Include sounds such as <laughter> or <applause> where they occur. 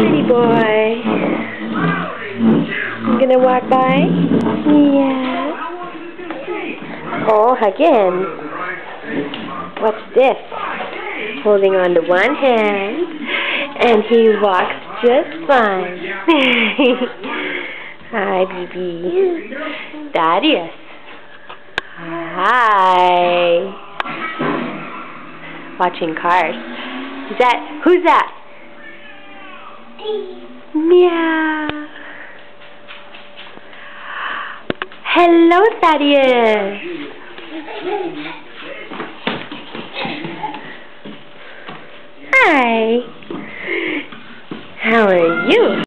Pretty boy. You gonna walk by? Yeah. Oh, again. What's this? Holding on to one hand, and he walks just fine. <laughs> Hi, baby. Darius. Hi. Watching cars. Is that, who's that? Meow. Hello, Thaddeus. Hi. How are you?